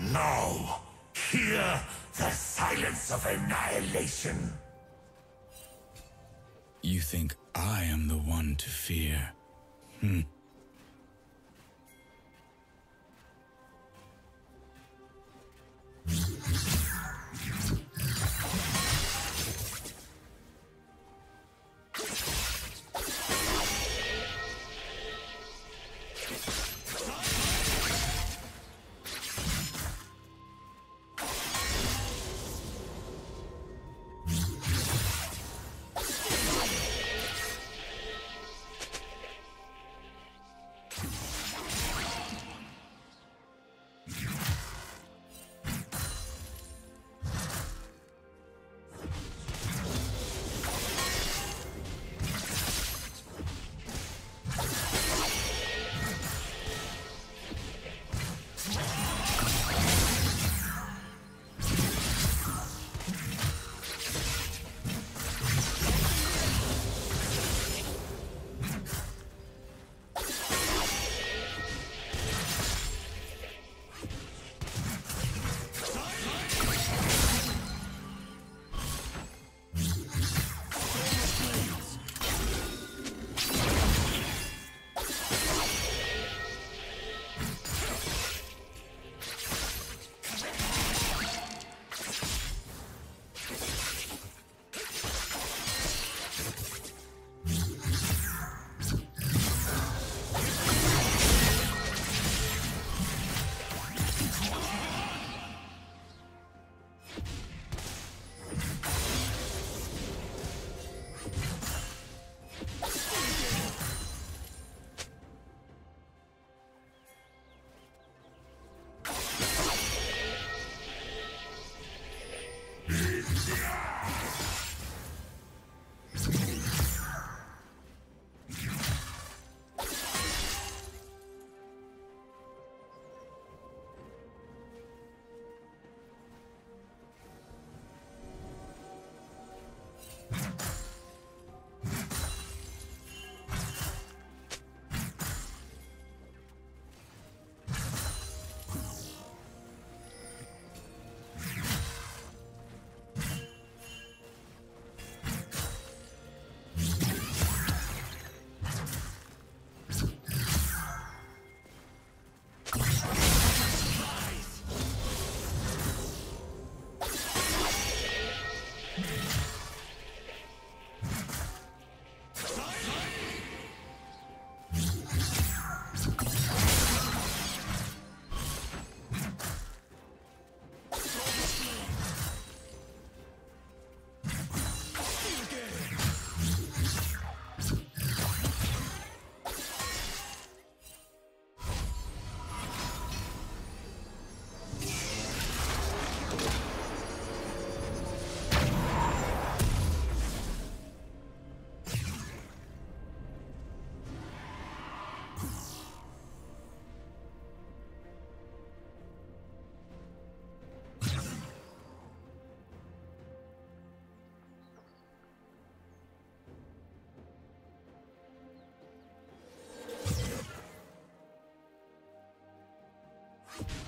No! Hear the silence of annihilation! You think I am the one to fear? Hmm. you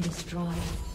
been destroyed.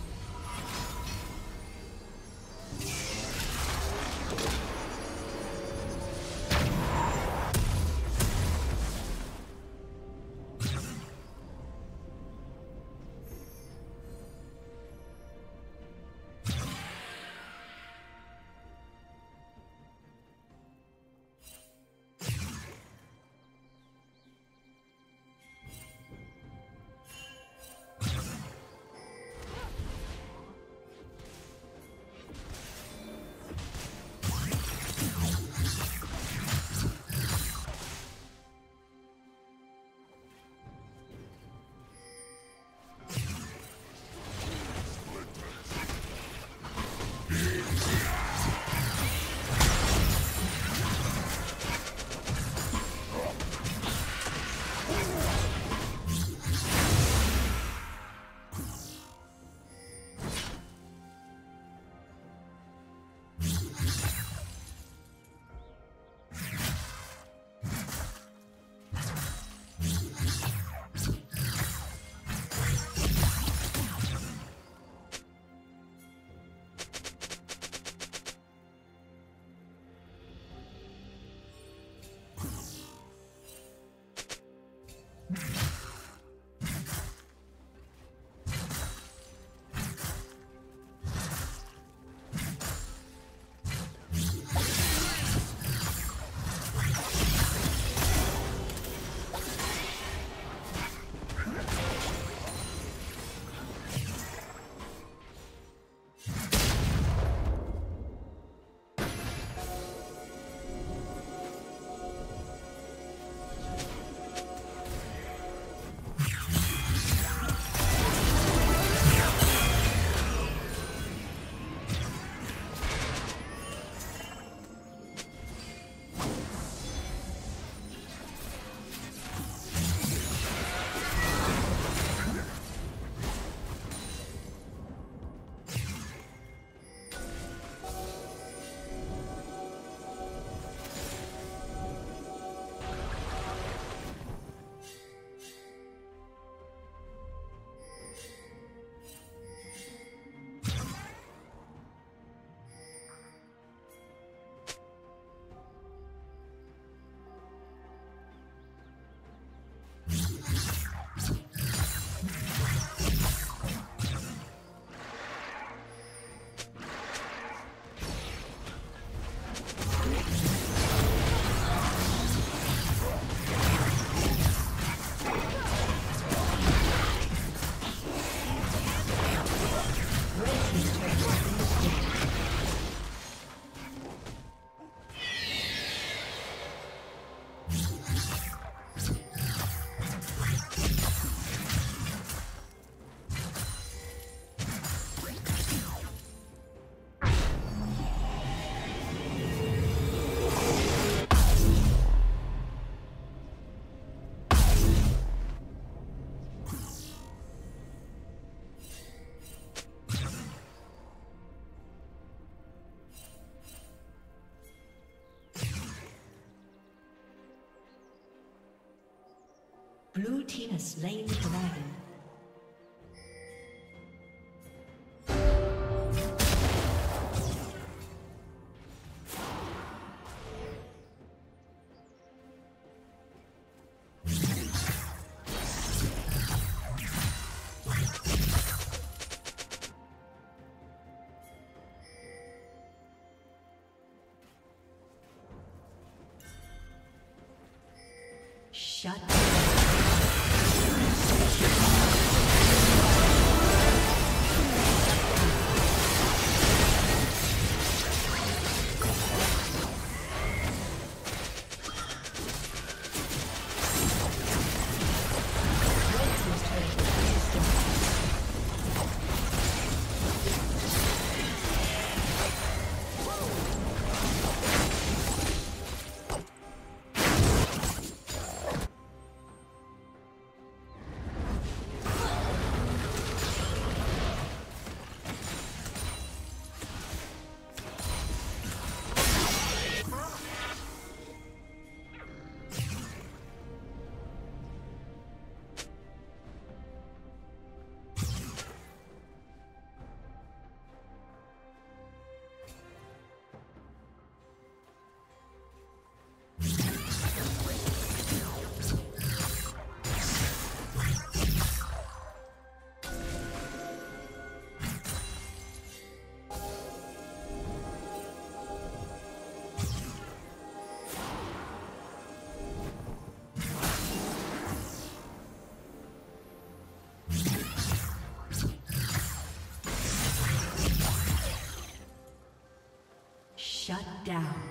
Blue team has slain the dragon. Shut down. Down.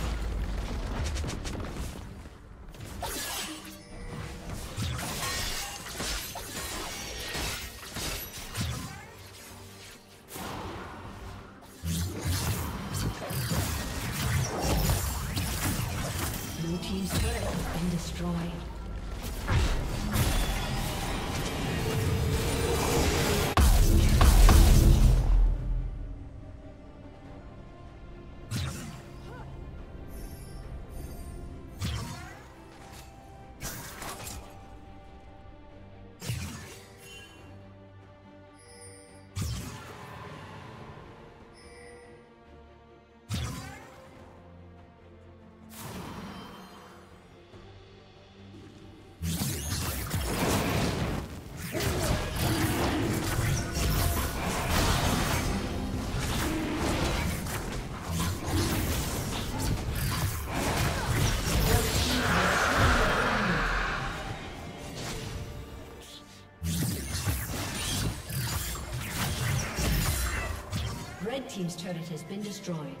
Has been destroyed.